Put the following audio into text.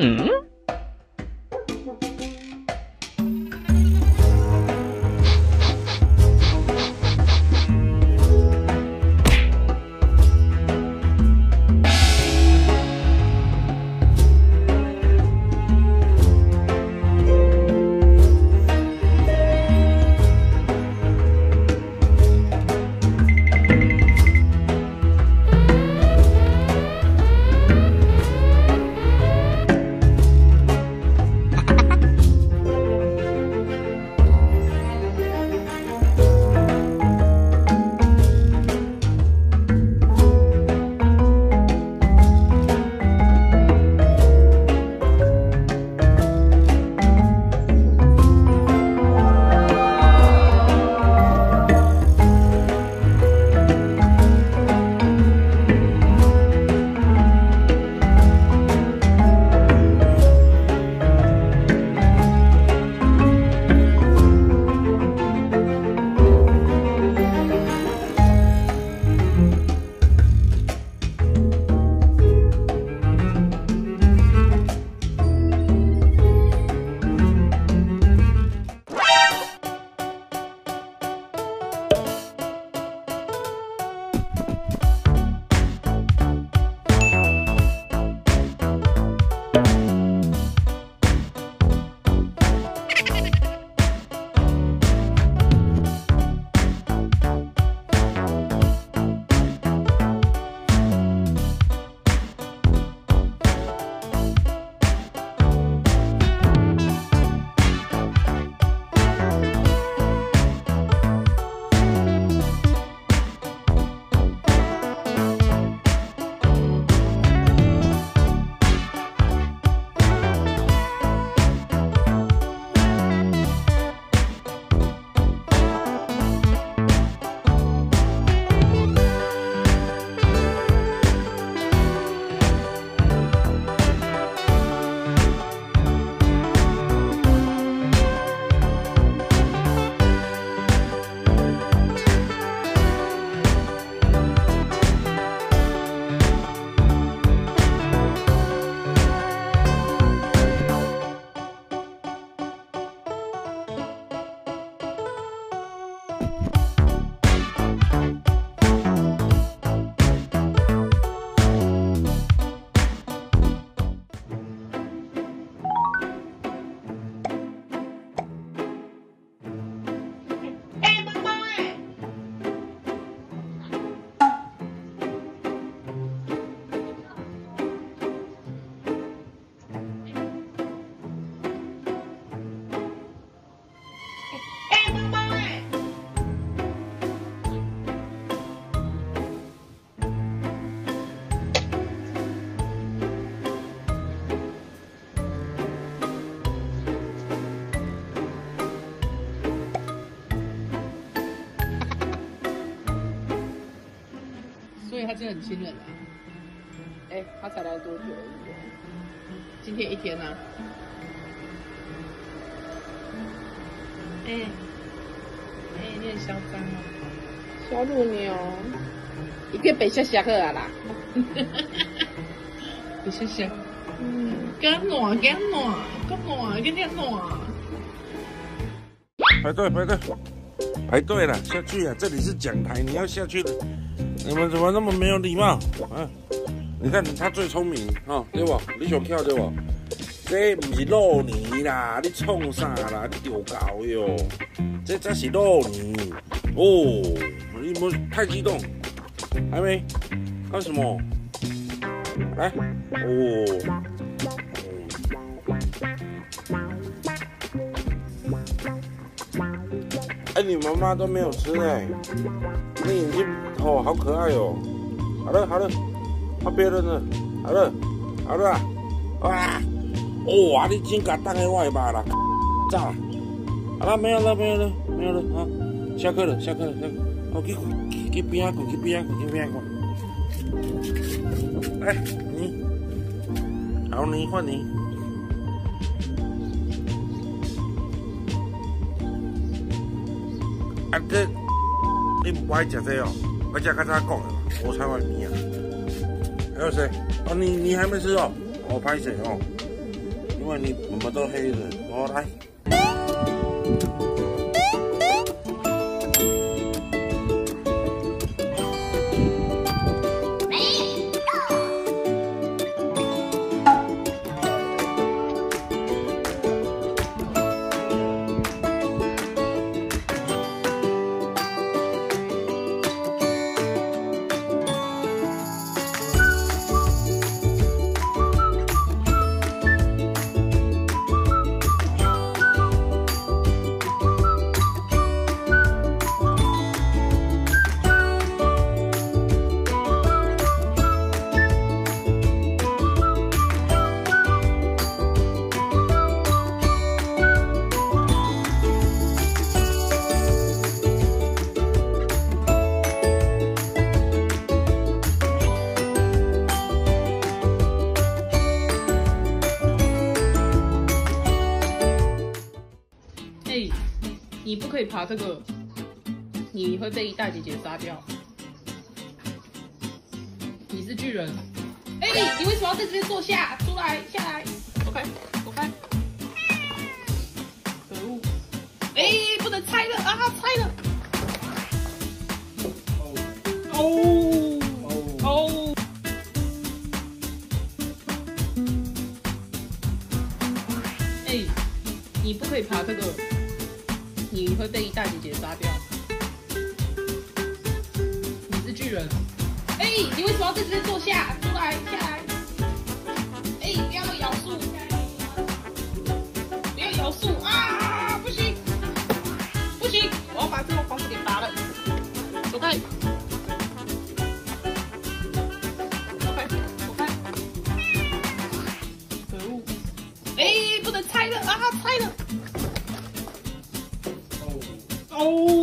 Hmm? 他真的很亲人啊！哎，他才来多久而已？今天一天呢？哎，哎，你很嚣张哦，小乳牛，一个白下下去啊啦！白下下，嗯，干暖干暖干暖，跟你暖。排队排队排队了，下去啊！这里是讲台，你要下去的。你们怎么那么没有礼貌？啊！你看他最聪明啊，对不？你想跳对不？这不是肉泥啦，你冲啥啦？你丢搞哟！这才是肉泥哦！你们太激动，还没？干什么？来哦！哎，你妈妈都没有吃哎，你眼睛。哦，好可爱哦！好了好了，怕别人呢。好了好了，哇！哇，你真敢当个外爸啦！炸！好了，没有了没有了没有了啊！下课了下课了下课。哦，去去去边滚去边滚去边滚。来，你，好你换你。啊哥，你不爱吃这哦？我家刚才讲的，我才会面啊。还有谁？哦，你你还没吃哦？我拍谁哦？因为你什么都黑人。我来。你不可以爬这个，你会被大姐姐杀掉。你是巨人。哎，你为什么要在这边坐下？出来，下来，走开，走开。可恶！哎，不能拆了啊，拆了。哦哦。哎，你不可以爬这个，你会被一大姐姐杀掉。你是巨人。哎，你为什么要在这边坐下？出来，下来。哎，不要咬树，不要咬树啊！不行，不行，我要把这个房子给拔了。走开，走开，走开。可恶！哎，不能拆了啊，拆了。哦哦哦！